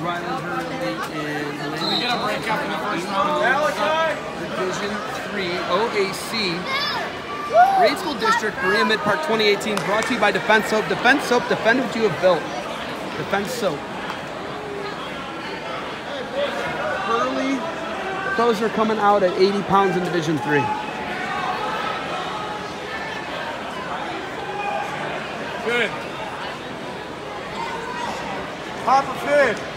Rylan Hurley and We get a break after the first round. Division 3 OAC. Grade School District, Berea Mid Park 2018, brought to you by Defense Soap. Defense Soap, defend what you have built. Defense Soap. Hurley, those are coming out at 80 pounds in Division 3. Good. Papa Finn. Papa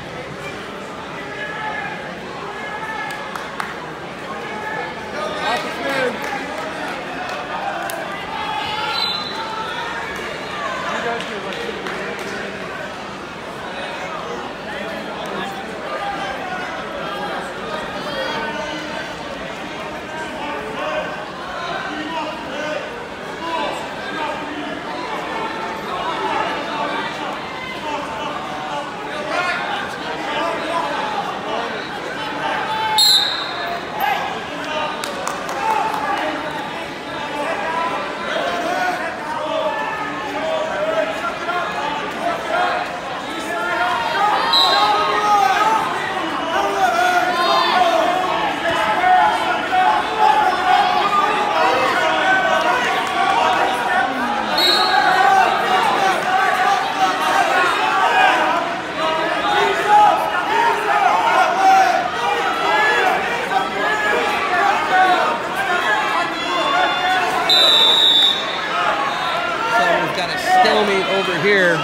got a stalemate over here.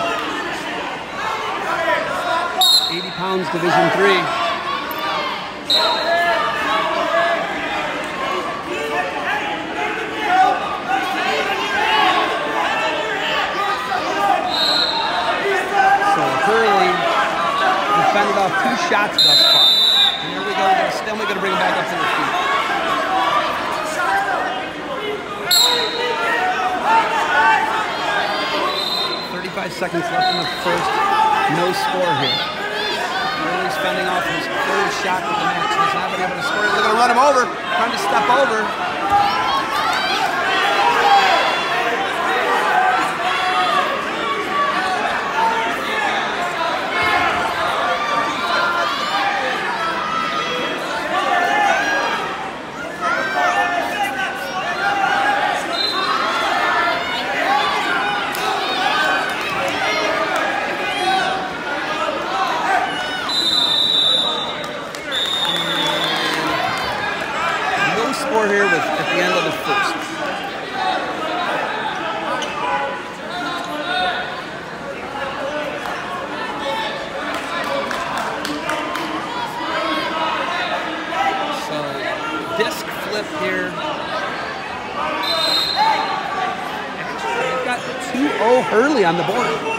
80 pounds, Division Three. So Hurley defended off two shots thus far. And here we go, Stanley going to bring him back up to the field. 45 seconds left in the first. No score here. Really spending off his third shot of the match. He's not been able to score. They're going to run him over, trying to step over. Hurley on the board.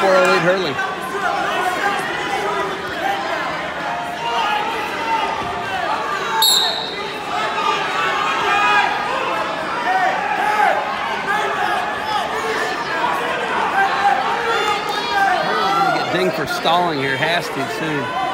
408 Hurley. For stalling here. Has to soon.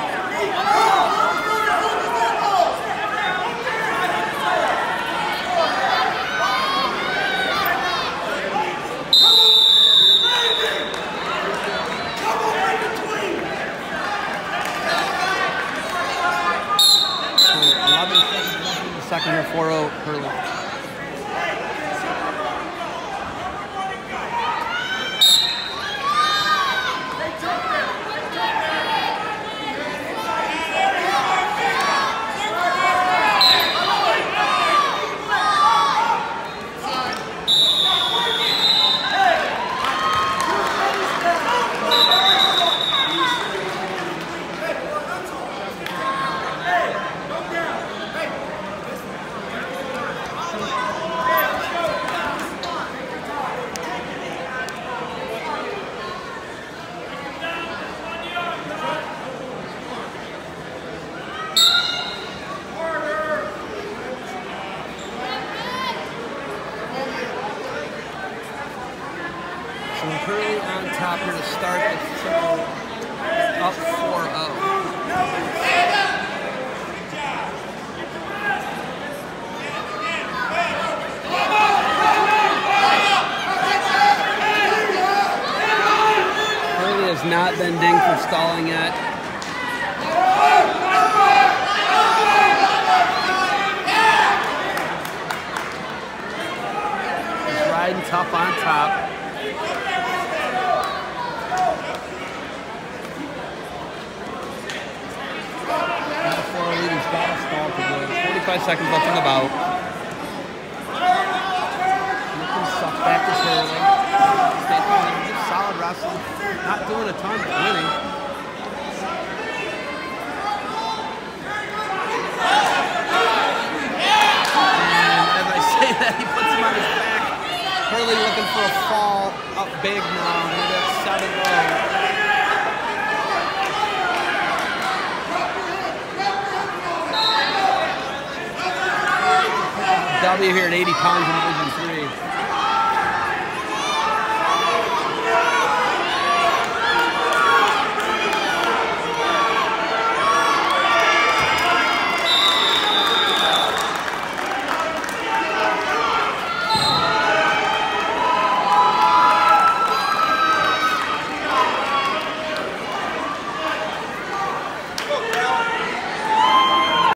second here, 4-0 Hurley. So on top here to start the triple up 4-0. Hurley has not been dinged for stalling yet. He's riding tough on top. Now four lead, he's got a stall to 45 seconds left in the bout. Solid wrestling. Not doing a ton, but winning. And as I say that, he puts him on his back. Hurley looking for a fall up big now. Maybe that's 7 0. W here at 80 pounds